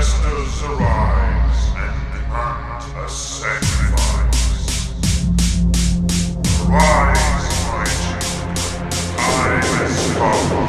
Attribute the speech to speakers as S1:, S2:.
S1: ancestors arise and demand a sacrifice. Arise, my children, come.